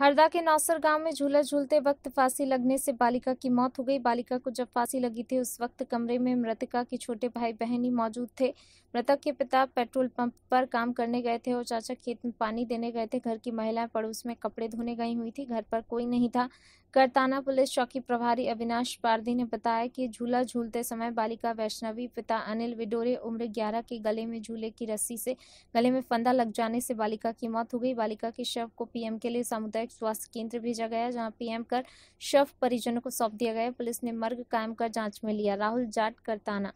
हरदा के नौसर गाँव में झूला झूलते वक्त फांसी लगने से बालिका की मौत हो गई। बालिका को जब फांसी लगी थी, उस वक्त कमरे में मृतका के छोटे भाई बहन ही मौजूद थे। मृतक के पिता पेट्रोल पंप पर काम करने गए थे और चाचा खेत में पानी देने गए थे। घर की महिलाएँ पड़ोस में कपड़े धोने गई हुई थी। घर पर कोई नहीं था। करताना पुलिस चौकी प्रभारी अविनाश पारदी ने बताया कि झूला झूलते समय बालिका वैष्णवी, पिता अनिल विडोरे, उम्र ग्यारह के गले में झूले की रस्सी से गले में फंदा लग जाने से बालिका की मौत हो गई। बालिका के शव को पीएम के लिए सामुदायिक स्वास्थ्य केंद्र भेजा गया जहाँ पीएम कर शव परिजनों को सौंप दिया गया पुलिस ने मर्ग कायम कर जाँच में लिया। राहुल जाट करताना